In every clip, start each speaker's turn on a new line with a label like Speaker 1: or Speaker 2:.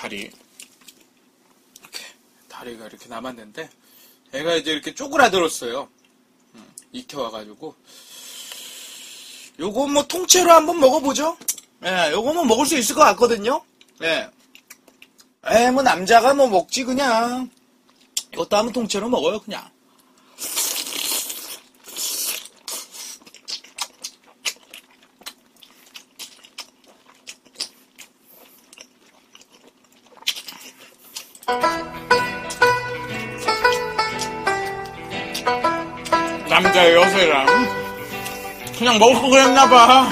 Speaker 1: 다리. 이렇게 다리가 이렇게 남았는데 애가 이제 이렇게 쪼그라들었어요. 음, 익혀와가지고 요거 뭐 통째로 한번 먹어보죠. 예, 요거 뭐 먹을 수 있을 것 같거든요. 예. 에, 뭐 남자가 뭐 먹지 그냥. 이것도 한번 통째로 먹어요 그냥. 남자 여세랑 그냥 거 그랬나봐.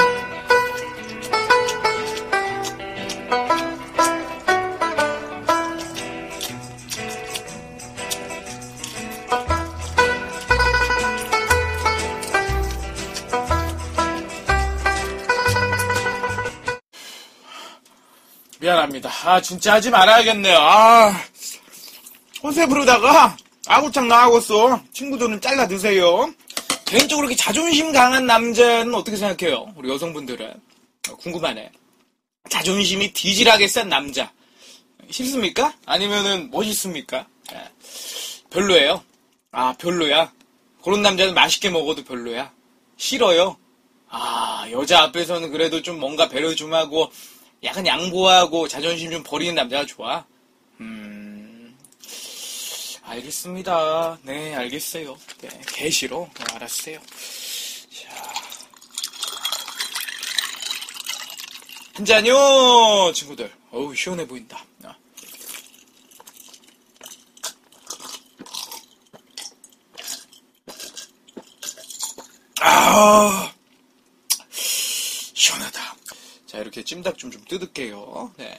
Speaker 1: 미안합니다. 아, 진짜 하지 말아야겠네요. 아, 허세 부르다가 아구창 나가겠어. 친구들은 잘라 드세요. 개인적으로 이렇게 자존심 강한 남자는 어떻게 생각해요? 우리 여성분들은. 어, 궁금하네. 자존심이 뒤질하게 센 남자. 싫습니까? 아니면은 멋있습니까? 예. 별로예요. 아, 별로야. 그런 남자는 맛있게 먹어도 별로야. 싫어요. 아, 여자 앞에서는 그래도 좀 뭔가 배려 좀 하고, 약간 양보하고 자존심 좀 버리는 남자가 좋아. 음, 알겠습니다. 네, 알겠어요. 네, 개 싫어. 네, 알았어요. 자. 한 잔요, 친구들. 어우, 시원해 보인다. 아. 아, 시원하다. 자, 이렇게 찜닭 좀 좀 뜯을게요. 네.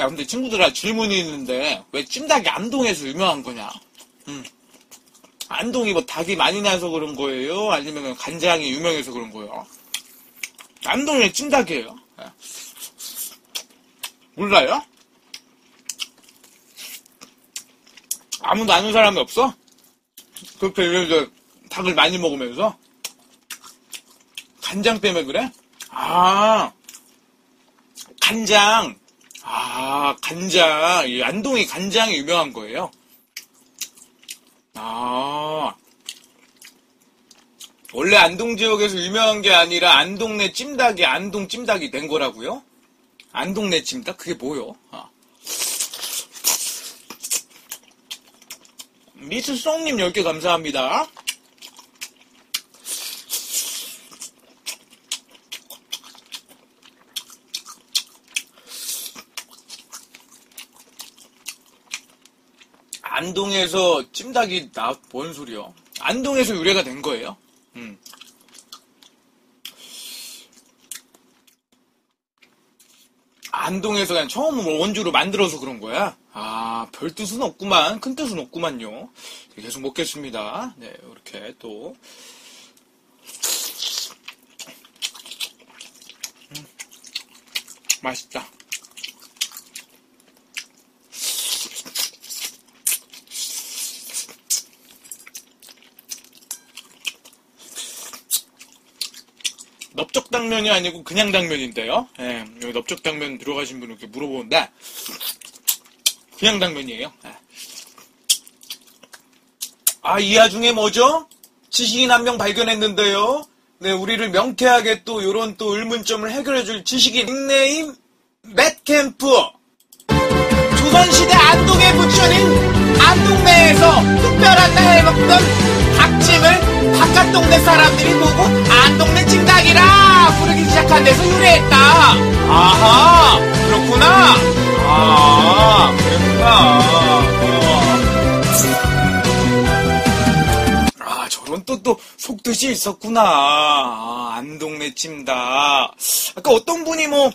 Speaker 1: 야, 근데 친구들아 질문이 있는데 왜 찜닭이 안동에서 유명한 거냐? 음. 안동이 뭐 닭이 많이 나서 그런 거예요? 아니면 간장이 유명해서 그런 거예요? 안동의 찜닭이에요. 예. 몰라요? 아무도 아는 사람이 없어? 그렇게 이제 닭을 많이 먹으면서? 간장 때문에 그래? 아, 간장. 아, 간장. 이 안동이 간장이 유명한 거예요? 아. 원래 안동 지역에서 유명한 게 아니라 안동네 찜닭이 안동 찜닭이 된 거라고요? 안동네 찜닭? 그게 뭐요? 아. 미스 송님 10개 감사합니다. 안동에서 찜닭이 나, 뭔 소리요? 안동에서 유래가 된 거예요? 음. 안동에서 그냥 처음 원주로 만들어서 그런 거야? 아, 별 뜻은 없구만. 큰 뜻은 없구만요. 계속 먹겠습니다. 네, 이렇게 또. 음, 맛있다. 넓적 당면이 아니고 그냥 당면인데요. 예, 여기 넓적 당면 들어가신 분은 이렇게 물어보는데 그냥 당면이에요. 예. 아, 이 와중에 뭐죠? 지식인 한 명 발견했는데요. 네, 우리를 명쾌하게 또 요런 또 의문점을 해결해줄 지식인 닉네임 맷캠프 조선시대 안동의 부처인 안동내에서 특별한 날에 먹던 닭찜을 바깥 동네 사람들이 보고 찜닭이라 부르기 시작한 데서 유래했다. 아하, 그렇구나. 아, 그랬구나. 어. 아, 저런 또, 또, 속뜻이 있었구나. 아, 안동네 찜닭. 아까 어떤 분이 뭐,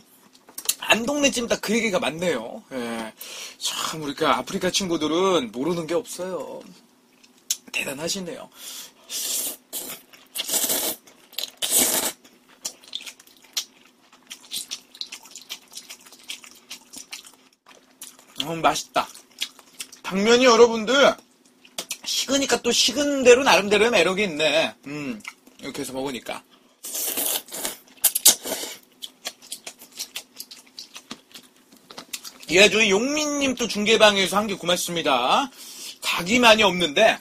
Speaker 1: 안동네 찜닭 그 얘기가 많네요. 예. 참, 우리가 아프리카 친구들은 모르는 게 없어요. 대단하시네요. 음, 맛있다. 당면이 여러분들, 식으니까 또 식은 대로 나름대로의 매력이 있네. 음. 이렇게 해서 먹으니까. 이 와중에 용민님 또 중계방에서 한 개 고맙습니다. 닭이 많이 없는데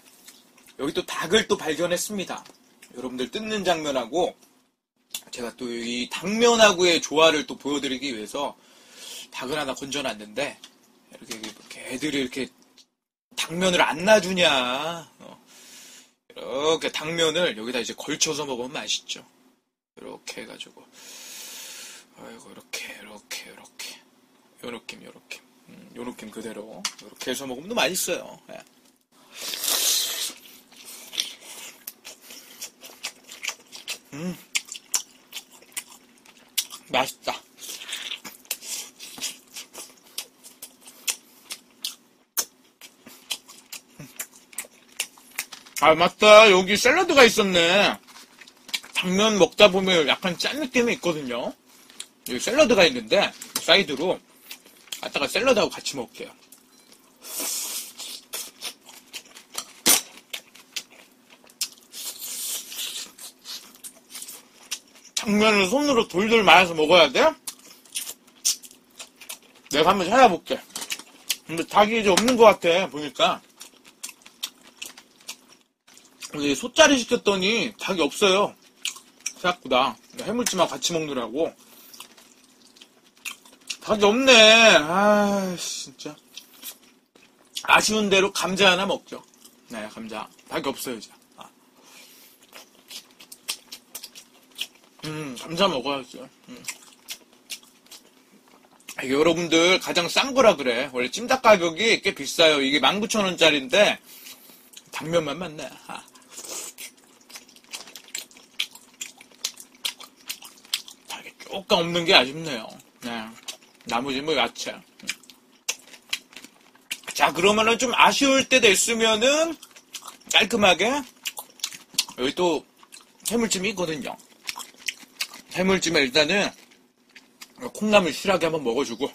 Speaker 1: 여기 또 닭을 또 발견했습니다. 여러분들 뜯는 장면하고 제가 또 이 당면하고의 조화를 또 보여드리기 위해서 닭을 하나 건져놨는데 이렇게, 이렇게 애들이 이렇게 당면을 안 놔주냐 어. 이렇게 당면을 여기다 이제 걸쳐서 먹으면 맛있죠. 이렇게 해가지고 아이고 이렇게 이렇게 이렇게 요 느낌 요 느낌 음, 요 느낌 그대로 이렇게 해서 먹으면 또 맛있어요. 예. 음 맛있다. 아, 맞다. 여기 샐러드가 있었네. 당면 먹다 보면 약간 짠 느낌이 있거든요. 여기 샐러드가 있는데, 사이드로. 갖다가 샐러드하고 같이 먹을게요. 당면을 손으로 돌돌 말아서 먹어야 돼? 내가 한번 찾아볼게. 근데 닭이 이제 없는 것 같아, 보니까. 근데 소짜리 시켰더니 닭이 없어요. 생각보다. 해물찜하고 같이 먹느라고. 닭이 없네. 아, 진짜. 아쉬운 대로 감자 하나 먹죠. 네, 감자. 닭이 없어요, 이제. 아. 음, 감자 먹어야죠. 음. 여러분들 가장 싼 거라 그래. 원래 찜닭 가격이 꽤 비싸요. 이게 19,000원짜리인데, 당면만 맞네. 아. 조금 없는 게 아쉽네요. 네. 나머지 뭐 야채. 음. 자, 그러면은 좀 아쉬울 때 됐으면은 깔끔하게 여기 또 해물찜이 있거든요. 해물찜에 일단은 콩나물 실하게 한번 먹어주고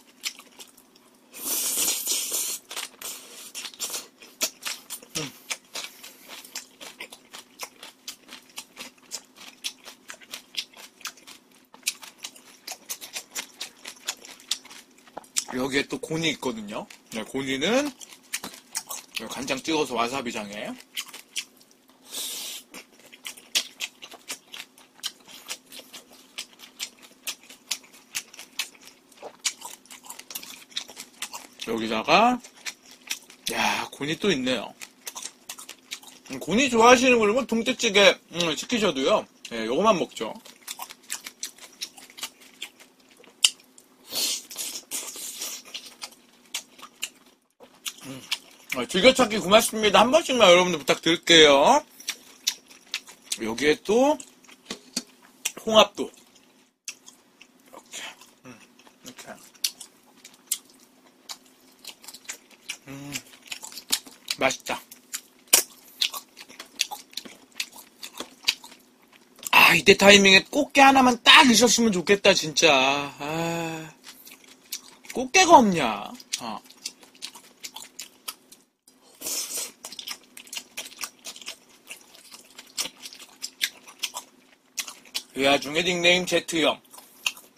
Speaker 1: 여기에 또 고니 있거든요. 네, 고니는 간장 찍어서 와사비장에 여기다가 야 고니 또 있네요. 음, 고니 좋아하시는 분은 동태찌개 음, 시키셔도요. 예, 요거만 먹죠. 즐겨찾기 고맙습니다. 한 번씩만 여러분들 부탁드릴게요. 여기에 또 홍합도 이렇게 음, 이렇게 음, 맛있다. 아, 이때 타이밍에 꽃게 하나만 딱 있었으면 좋겠다, 진짜. 아, 꽃게가 없냐. 어. 이 와중에 닉네임 제트형.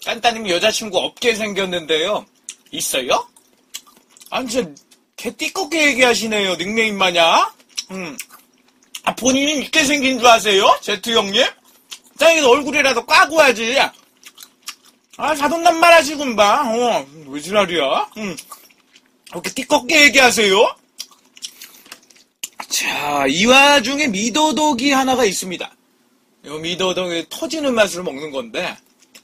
Speaker 1: 깐따님 여자친구 없게 생겼는데요. 있어요? 아니, 진짜, 개 띠껍게 얘기하시네요, 닉네임 마냥. 음. 아, 본인이 있게 생긴 줄 아세요? 제트 형님? 짱이도 얼굴이라도 까고 하지. 아, 자동난말 하시군 봐. 어, 왜 지랄이야? 음. 이렇게 띠껍게 얘기하세요? 자, 이 와중에 미더덕이 하나가 있습니다. 이 미더덕이 터지는 맛으로 먹는 건데,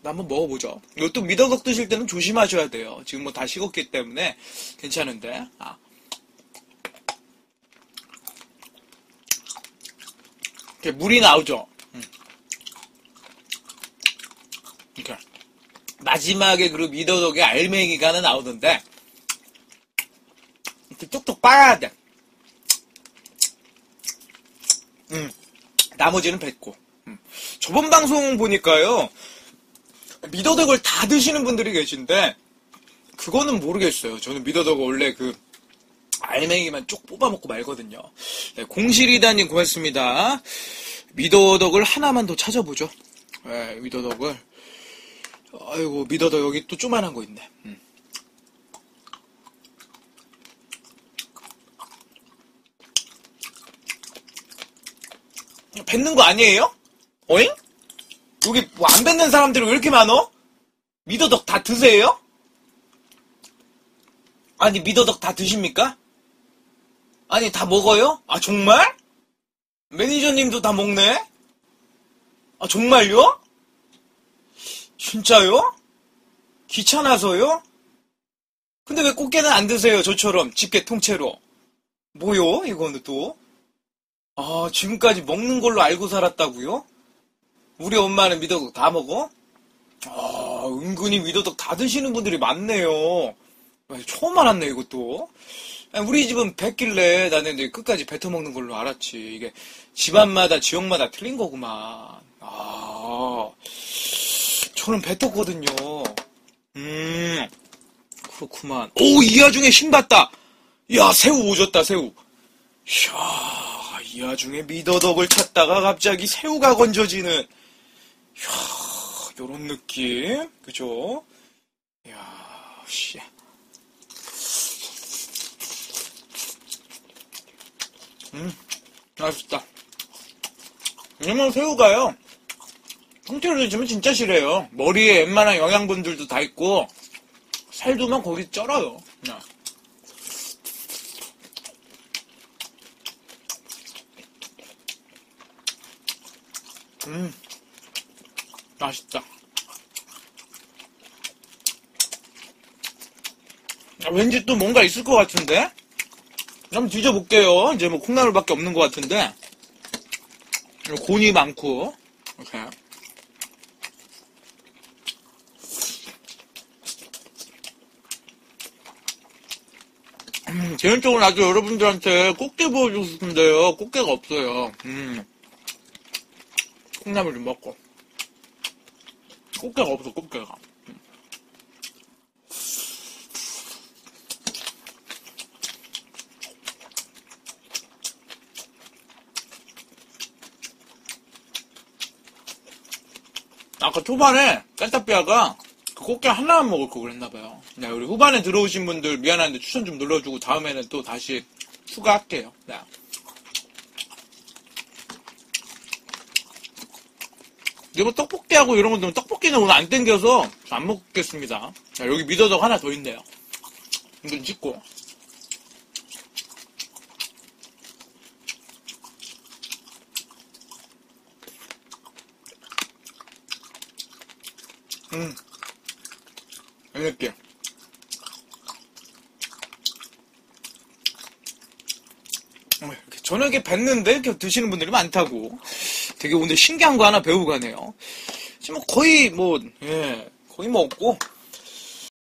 Speaker 1: 한번 먹어보죠. 이것도 미더덕 드실 때는 조심하셔야 돼요. 지금 뭐 다 식었기 때문에 괜찮은데. 아. 이렇게 물이 나오죠. 음. 이렇게 마지막에 그 미더덕의 알맹이가 하나 나오는데 이렇게 뚝뚝 빨아야 돼. 음. 나머지는 뱉고. 음. 저번 방송 보니까요. 미더덕을 다 드시는 분들이 계신데 그거는 모르겠어요. 저는 미더덕을 원래 그 알맹이만 쭉 뽑아 먹고 말거든요. 네, 공실이다님 고맙습니다. 미더덕을 하나만 더 찾아보죠. 예, 미더덕을. 아이고, 미더덕 여기 또 쪼만한 거 있네. 음. 뱉는 거 아니에요? 어잉? 여기 뭐 안 뱉는 사람들이 왜 이렇게 많어? 미더덕 다 드세요? 아니, 미더덕 다 드십니까? 아니, 다 먹어요? 아, 정말? 매니저님도 다 먹네? 아, 정말요? 진짜요? 귀찮아서요? 근데 왜 꽃게는 안 드세요, 저처럼? 집게 통째로. 뭐요, 이거는 또? 아, 지금까지 먹는 걸로 알고 살았다고요? 우리 엄마는 미더덕 다 먹어? 아, 은근히 미더덕 다 드시는 분들이 많네요. 아, 처음 알았네, 이것도. 우리 집은 뱉길래 나는 이제 끝까지 뱉어 먹는 걸로 알았지. 이게 집안마다 지역마다 틀린 거구만. 아, 저는 뱉었거든요. 음, 그렇구만. 오, 이 와중에 신봤다. 야, 새우 오졌다, 새우. 이야, 이 와중에 미더덕을 찾다가 갑자기 새우가 건져지는. 이야, 요런 느낌. 그죠? 이야, 씨. 음, 맛있다. 왜냐면 새우가요, 통째로 드시면 진짜 실해요. 머리에 웬만한 영양분들도 다 있고, 살도만 거기 쩔어요. 그냥. 음, 맛있다. 아, 왠지 또 뭔가 있을 것 같은데? 한번 뒤져볼게요. 이제 뭐 콩나물밖에 없는 것 같은데. 곤이 많고. 이렇게. 음, 개인적으로 나도 여러분들한테 꽃게 보여주고 싶은데요. 꽃게가 없어요. 음. 콩나물 좀 먹고. 꽃게가 없어, 꽃게가. 아까 초반에 깐타피아가 그 꽃게 하나만 먹을 거 그랬나봐요. 네, 우리 후반에 들어오신 분들 미안한데 추천 좀 눌러주고 다음에는 또 다시 추가할게요. 네. 뭐 떡볶이하고 이런 것들 떡볶이는 오늘 안 땡겨서 안 먹겠습니다. 자, 여기 미더덕 하나 더 있네요. 이건 찍고. 음. 이렇게. 어, 이렇게 저녁에 뵀는데 이렇게 드시는 분들이 많다고. 되게 오늘 신기한 거 하나 배우고 가네요. 지금 뭐 거의 뭐, 예, 거의 뭐 없고.